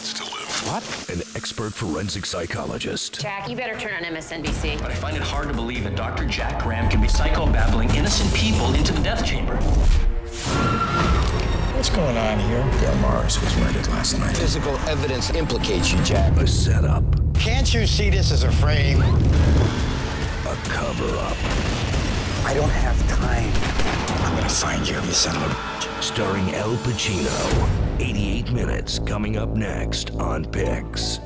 What? An expert forensic psychologist. Jack, you better turn on MSNBC. But I find it hard to believe that Dr. Jack Gramm can be psychobabbling innocent people into the death chamber. What's going on here? Bill Morris was murdered last night. Physical evidence implicates you, Jack. A setup. Can't you see this as a frame? A cover up. I don't have time. I'm gonna find you, you son of a bitch. Starring Al Pacino. 88 minutes coming up next on Pix.